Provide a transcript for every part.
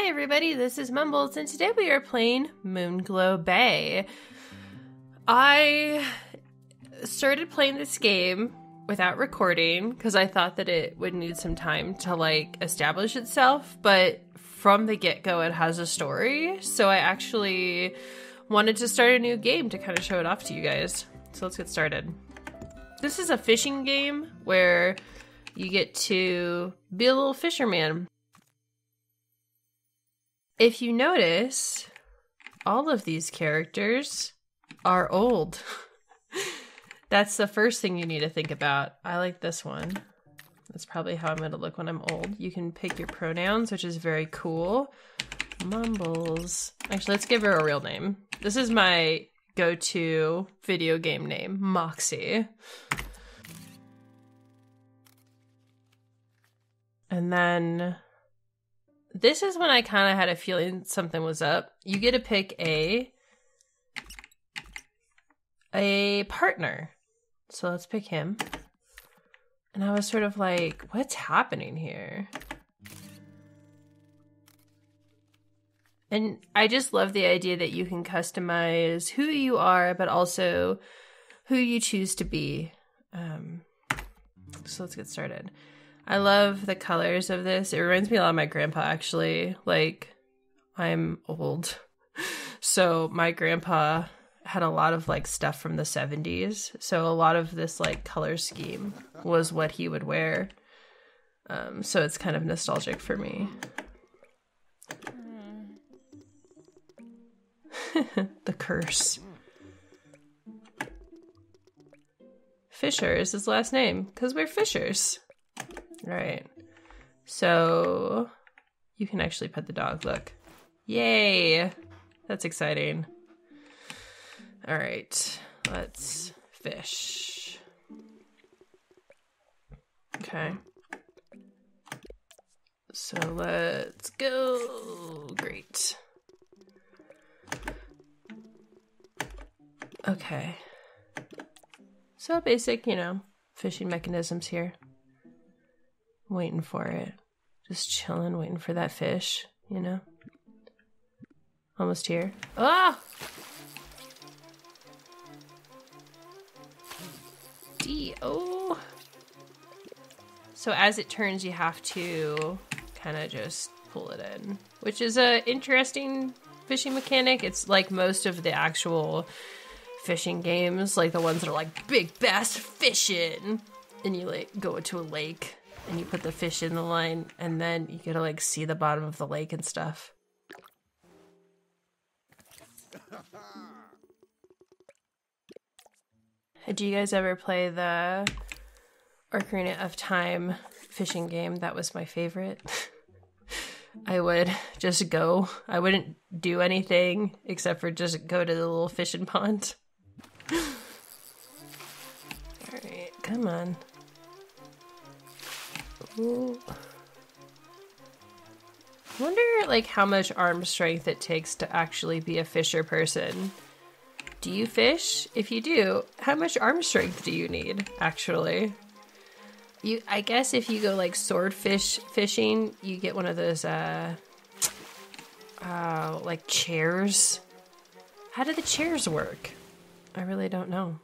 Hi, everybody. This is Mumbles, and today we are playing Moonglow Bay. I started playing this game without recording because I thought that it would need some time to like establish itself, but from the get go, it has a story. So I actually wanted to start a new game to kind of show it off to you guys. So let's get started. This is a fishing game where you get to be a little fisherman if you notice, all of these characters are old. That's the first thing you need to think about. I like this one. That's probably how I'm going to look when I'm old. You can pick your pronouns, which is very cool. Mumbles. Actually, let's give her a real name. This is my go to video game name, Moxie. And then this is when I kind of had a feeling something was up. You get to pick a a partner. So let's pick him. And I was sort of like, what's happening here? And I just love the idea that you can customize who you are, but also who you choose to be. Um, so let's get started. I love the colors of this. It reminds me a lot of my grandpa, actually. Like, I'm old. So, my grandpa had a lot of like stuff from the 70s. So, a lot of this like color scheme was what he would wear. Um, so, it's kind of nostalgic for me. the curse. Fisher is his last name because we're fishers. Right. So you can actually pet the dog. Look. Yay! That's exciting. All right. Let's fish. Okay. So let's go. Great. Okay. So basic, you know, fishing mechanisms here waiting for it. Just chilling, waiting for that fish, you know? Almost here. Ah! D O. So as it turns, you have to kind of just pull it in, which is a interesting fishing mechanic. It's like most of the actual fishing games, like the ones that are like big bass fishing, and you like go into a lake and you put the fish in the line and then you get to like see the bottom of the lake and stuff. Do you guys ever play the Ocarina of Time fishing game? That was my favorite. I would just go. I wouldn't do anything except for just go to the little fishing pond. Alright, come on. I wonder like how much arm strength it takes to actually be a fisher person. Do you fish? If you do, how much arm strength do you need actually? You I guess if you go like swordfish fishing, you get one of those uh uh like chairs. How do the chairs work? I really don't know.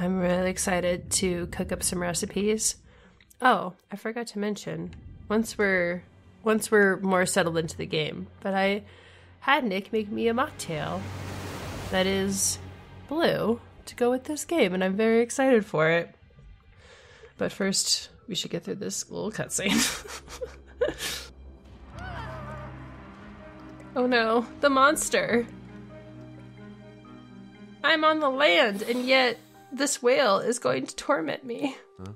I'm really excited to cook up some recipes. Oh, I forgot to mention, once we're once we're more settled into the game, but I had Nick make me a mocktail that is blue to go with this game, and I'm very excited for it. But first, we should get through this little cutscene. oh no, the monster! I'm on the land, and yet this whale is going to torment me. Huh?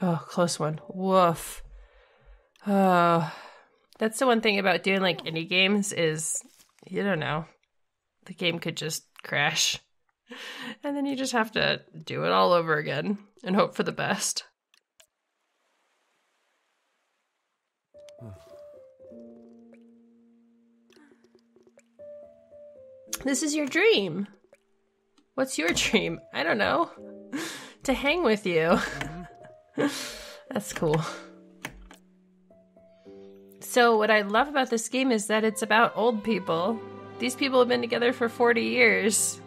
Oh, close one. Woof. Oh, that's the one thing about doing like indie games is you don't know. The game could just crash. And then you just have to do it all over again and hope for the best. This is your dream. What's your dream? I don't know. to hang with you. That's cool. So, what I love about this game is that it's about old people. These people have been together for 40 years.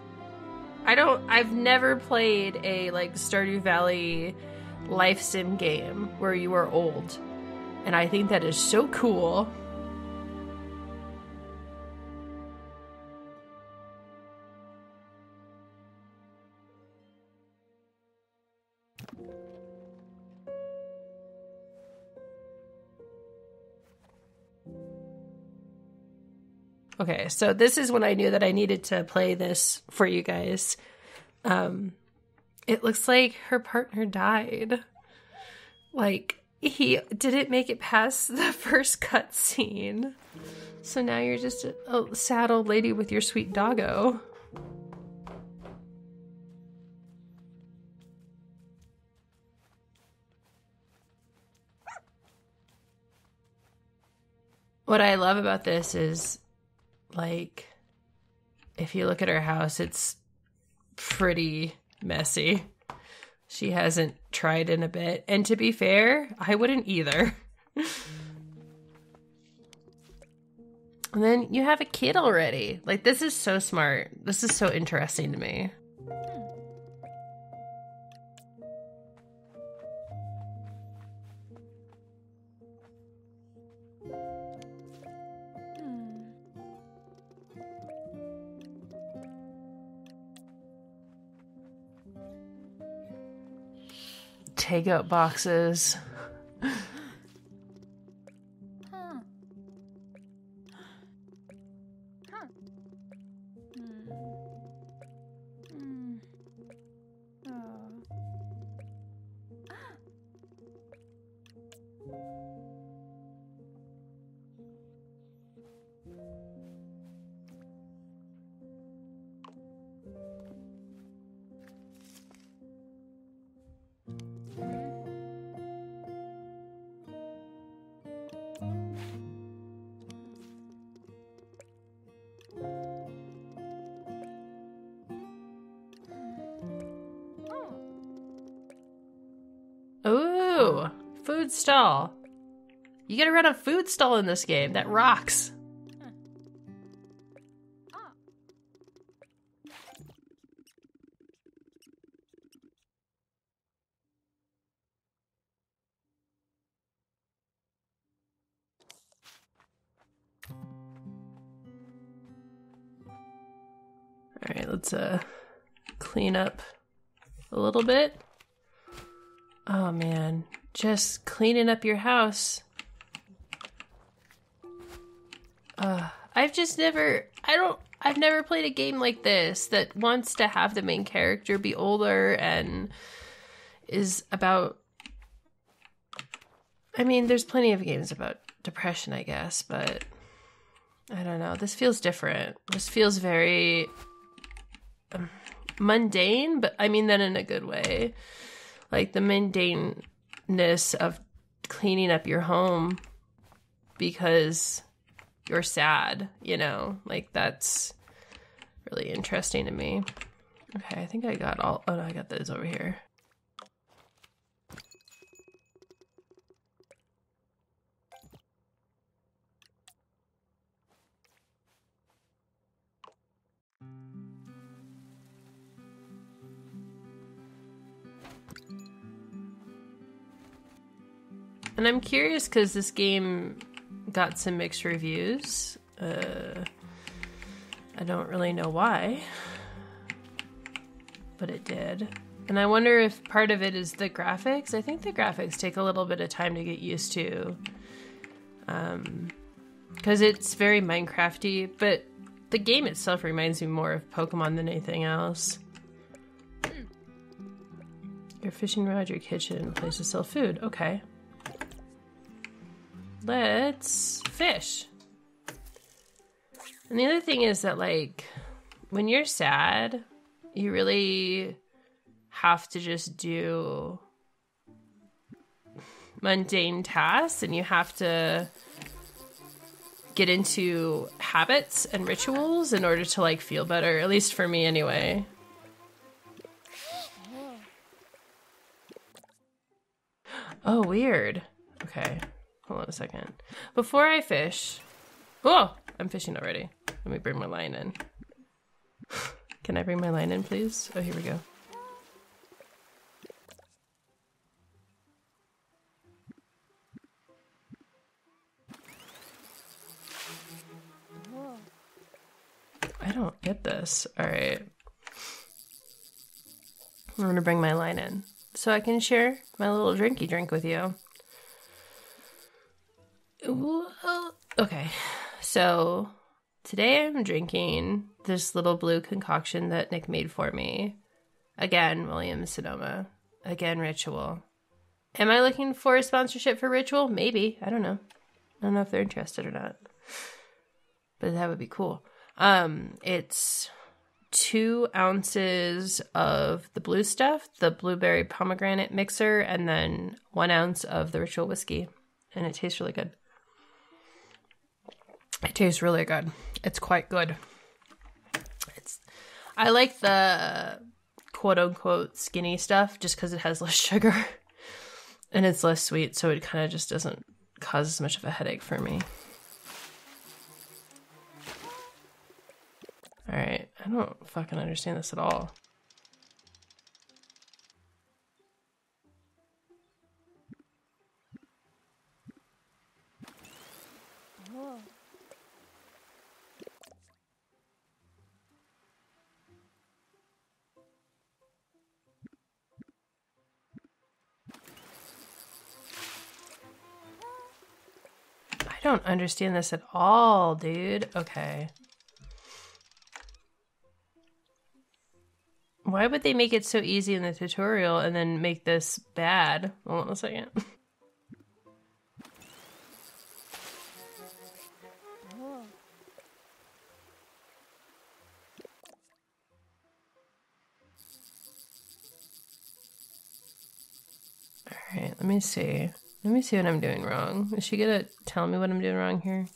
I don't, I've never played a like Stardew Valley life sim game where you are old. And I think that is so cool. Okay, so this is when I knew that I needed to play this for you guys. Um, it looks like her partner died. Like he didn't make it past the first cutscene. So now you're just a, a sad old lady with your sweet doggo. What I love about this is like if you look at her house, it's pretty messy. She hasn't tried in a bit. And to be fair, I wouldn't either. and then you have a kid already. Like, this is so smart. This is so interesting to me. Hmm. Take out boxes. Stall. You get to run a food stall in this game. That rocks. All right, let's uh clean up a little bit. Oh man, just cleaning up your house. Uh, I've just never, I don't, I've never played a game like this that wants to have the main character be older and is about. I mean, there's plenty of games about depression, I guess, but I don't know. This feels different. This feels very um, mundane, but I mean that in a good way like the mundaneness of cleaning up your home because you're sad, you know? Like that's really interesting to me. Okay, I think I got all oh no, I got those over here. And I'm curious because this game got some mixed reviews. Uh, I don't really know why, but it did. And I wonder if part of it is the graphics. I think the graphics take a little bit of time to get used to. Um, because it's very Minecrafty, but the game itself reminds me more of Pokemon than anything else. Your fishing rod, your kitchen, place to sell food. Okay. Let's fish. And the other thing is that, like, when you're sad, you really have to just do mundane tasks and you have to get into habits and rituals in order to like feel better, at least for me anyway. Oh, weird. Okay, hold on a second. Before I fish, oh, I'm fishing already. Let me bring my line in. Can I bring my line in, please? Oh, here we go. I don't get this. All right. I'm to bring my line in so I can share my little drinky drink with you. Okay. So today I'm drinking this little blue concoction that Nick made for me. Again, Williams Sonoma. Again, Ritual. Am I looking for a sponsorship for Ritual? Maybe. I don't know. I don't know if they're interested or not. But that would be cool. Um, it's two ounces of the blue stuff, the blueberry pomegranate mixer, and then one ounce of the ritual whiskey. And it tastes really good. It tastes really good. It's quite good. It's I like the quote unquote skinny stuff just because it has less sugar and it's less sweet, so it kind of just doesn't cause as much of a headache for me. Alright, I don't fucking understand this at all. I don't understand this at all, dude. Okay. Why would they make it so easy in the tutorial and then make this bad? Hold on a second. Alright, let me see. Let me see what I'm doing wrong. Is she gonna tell me what I'm doing wrong here?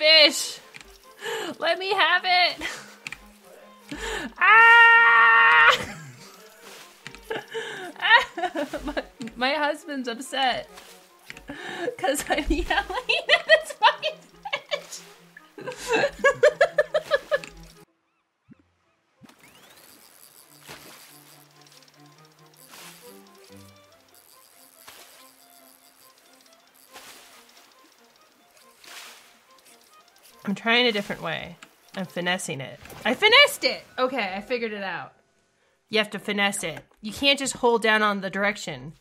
Fish. Let me have it. Ah! my, my husband's upset because I'm yelling trying a different way. I'm finessing it. I finessed it! Okay, I figured it out. You have to finesse it. You can't just hold down on the direction.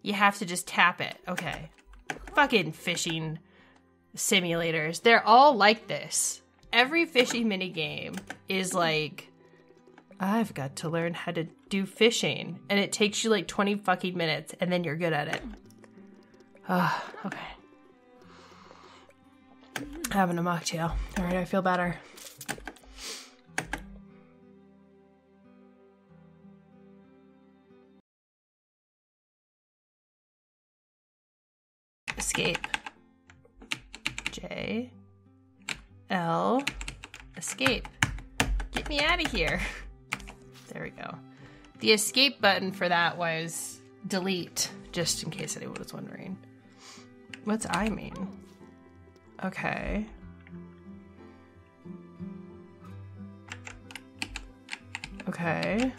You have to just tap it. Okay. Fucking fishing simulators. They're all like this. Every fishing mini game is like, I've got to learn how to do fishing. And it takes you like 20 fucking minutes and then you're good at it. Ah, okay having a mocktail. All right, I feel better. Escape. J. L. Escape. Get me out of here. There we go. The escape button for that was delete, just in case anyone was wondering. What's I mean? Okay. Okay.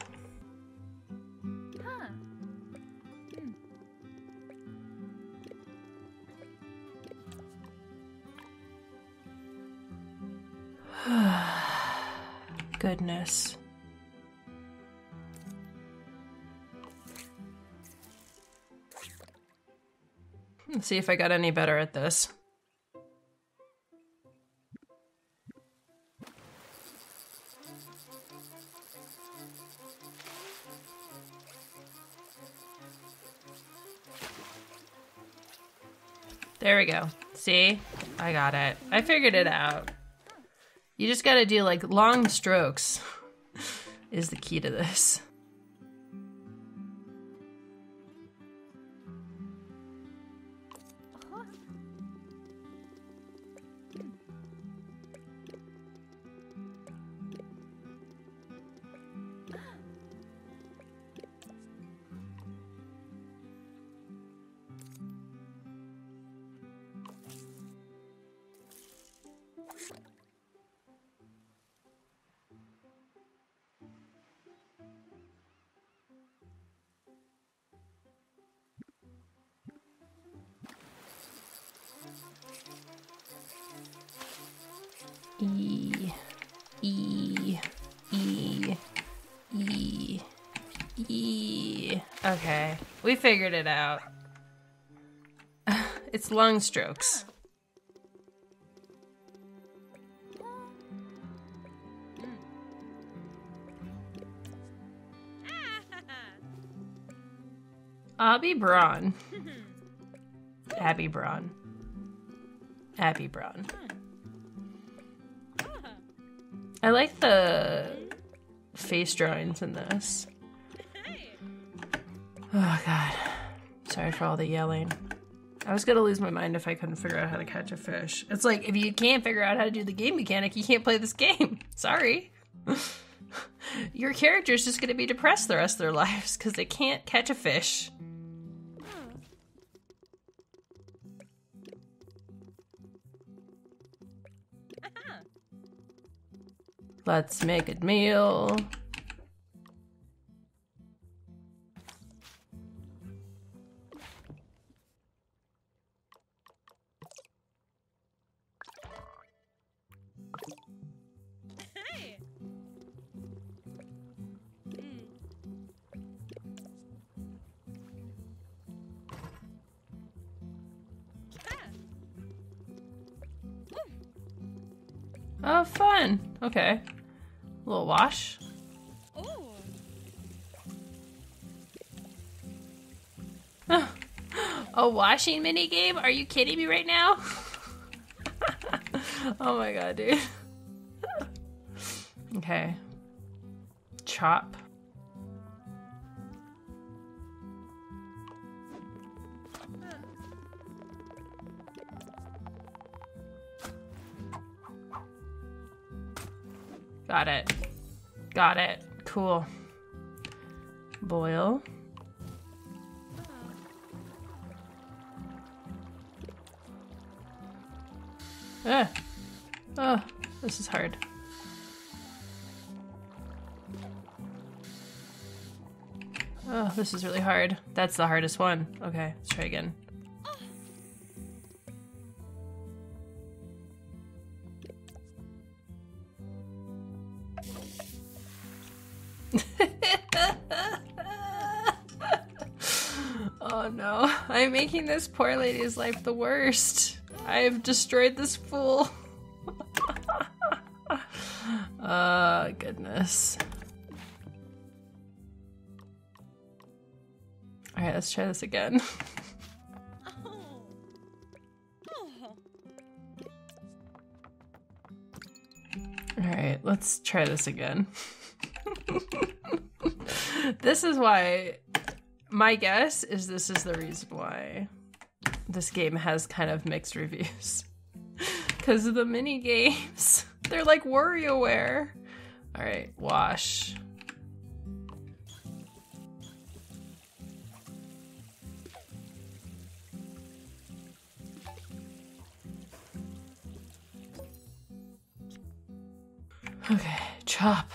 Goodness. Let's see if I got any better at this. We go. See? I got it. I figured it out. You just gotta do like long strokes is the key to this. E, E, E, E, E. Okay, we figured it out. it's long strokes. Abby Braun. Abby Braun. Abby Braun. I like the face drawings in this. Oh god. Sorry for all the yelling. I was gonna lose my mind if I couldn't figure out how to catch a fish. It's like if you can't figure out how to do the game mechanic, you can't play this game. Sorry. Your character's just gonna be depressed the rest of their lives because they can't catch a fish. Let's make a meal. Oh, fun. Okay. A little wash. A washing mini game? Are you kidding me right now? oh my god, dude. okay. Chop. Got it. Got it. Cool. Boil. Ah. Oh, this is hard. Oh, this is really hard. That's the hardest one. Okay, let's try again. Making this poor lady's life the worst. I have destroyed this fool. uh, goodness. Alright, let's try this again. Alright, let's try this again. this is why my guess is this is the reason why this game has kind of mixed reviews. Because of the mini games. They're like WarioWare. Alright, wash. Okay, chop.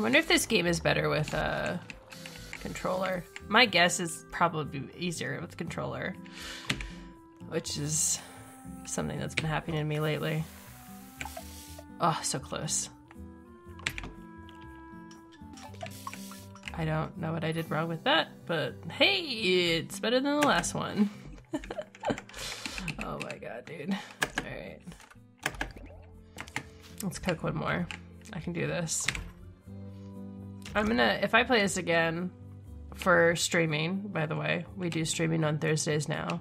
I wonder if this game is better with a controller. My guess is probably easier with controller, which is something that's been happening to me lately. Oh, so close. I don't know what I did wrong with that, but hey, it's better than the last one. oh my god, dude. Alright. Let's cook one more. I can do this. I'm gonna, if I play this again for streaming, by the way, we do streaming on Thursdays now.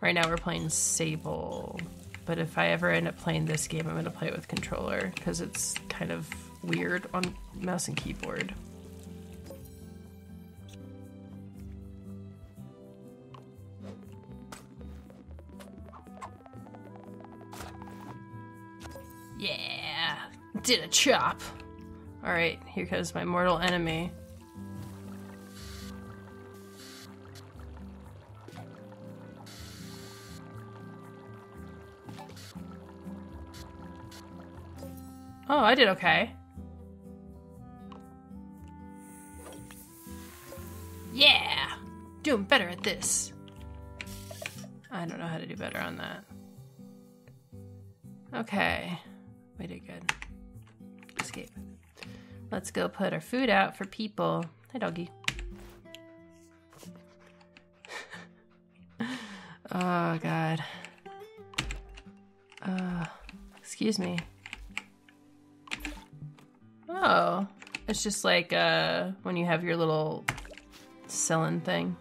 Right now we're playing Sable, but if I ever end up playing this game, I'm gonna play it with controller because it's kind of weird on mouse and keyboard. Yeah, did a chop. All right, here comes my mortal enemy. Oh, I did okay. Yeah! Doing better at this. I don't know how to do better on that. Okay. We did good. Escape. Let's go put our food out for people. Hi, doggy. oh, God. Uh, excuse me. Oh, it's just like uh, when you have your little selling thing.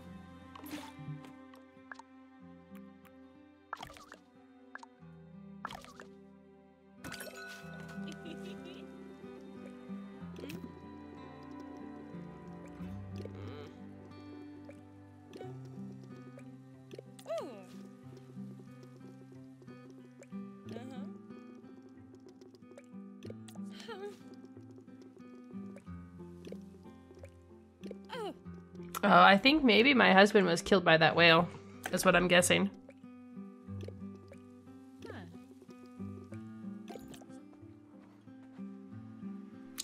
Oh, I think maybe my husband was killed by that whale. Is what I'm guessing.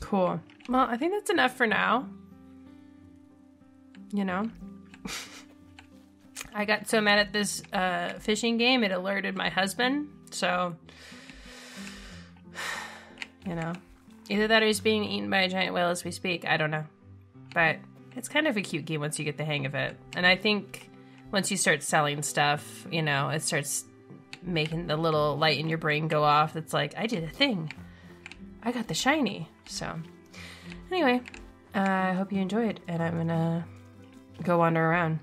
Cool. Well, I think that's enough for now. You know? I got so mad at this uh, fishing game, it alerted my husband. So, you know, either that or he's being eaten by a giant whale as we speak. I don't know. But it's kind of a cute game once you get the hang of it. And I think once you start selling stuff, you know, it starts making the little light in your brain go off. It's like, I did a thing. I got the shiny. So, anyway, I hope you enjoyed, and I'm gonna go wander around.